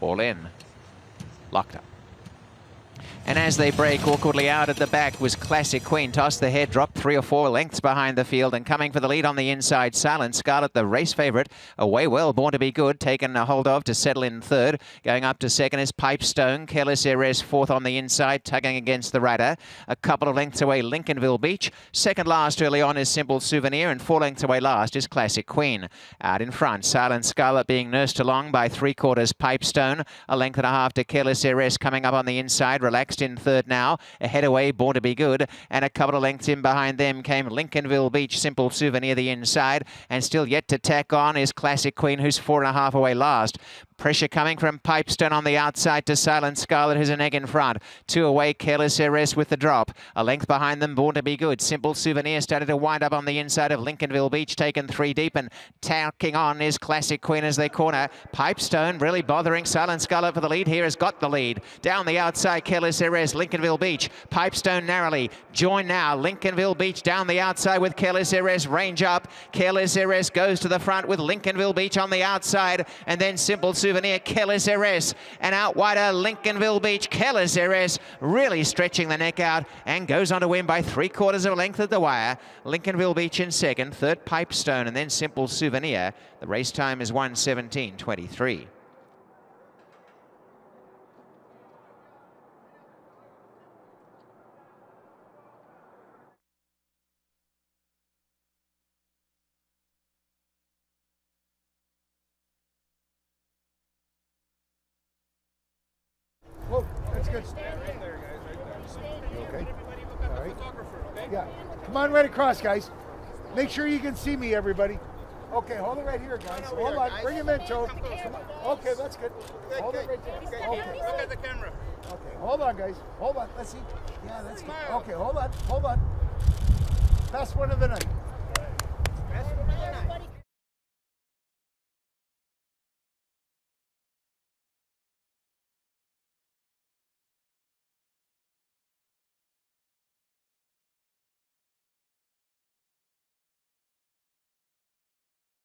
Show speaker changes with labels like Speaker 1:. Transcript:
Speaker 1: All in. Locked up. And as they break awkwardly out at the back was Classic Queen. Tossed the head, dropped three or four lengths behind the field and coming for the lead on the inside. Silent Scarlet, the race favourite. Away well, born to be good. Taken a hold of to settle in third. Going up to second is Pipestone. Careless Heiress fourth on the inside, tugging against the rider. A couple of lengths away, Lincolnville Beach. Second last early on is Simple Souvenir. And four lengths away last is Classic Queen. Out in front, Silent Scarlet being nursed along by three quarters Pipestone. A length and a half to Careless Heiress coming up on the inside. Relaxed in third now. Ahead away, Born to be Good. And a couple of lengths in behind them came Lincolnville Beach, Simple Souvenir the inside. And still yet to tack on is Classic Queen, who's four and a half away last. Pressure coming from Pipestone on the outside to Silent Scarlet, who's an egg in front. Two away, Careless Heiress with the drop. A length behind them, Born to be Good. Simple Souvenir started to wind up on the inside of Lincolnville Beach, taken three deep. And tacking on is Classic Queen as they corner. Pipestone really bothering Silent Scarlet for the lead here, has got the lead. Down the outside, Careless Heiress, Lincolnville Beach. Pipestone narrowly. Join now, Lincolnville Beach down the outside with Careless Heiress. Range up. Careless Heiress goes to the front with Lincolnville Beach on the outside. And then Simple Souvenir Souvenir, Careless Heiress, and out wider Lincolnville Beach. Careless Heiress really stretching the neck out and goes on to win by three quarters of a length at the wire. Lincolnville Beach in second, third Pipestone, and then Simple Souvenir. The race time is 117.23.
Speaker 2: good. okay? All right. Yeah. Come on right across, guys. Make sure you can see me, everybody. Okay, hold it right here, guys. Hold on. Bring him in, Joe. Okay, that's good. Hold it right there. Okay.
Speaker 3: Look at the camera.
Speaker 2: Okay, hold on, guys. Hold on. Let's see. Yeah, that's good. Okay, hold on. Hold on. Best one of the night.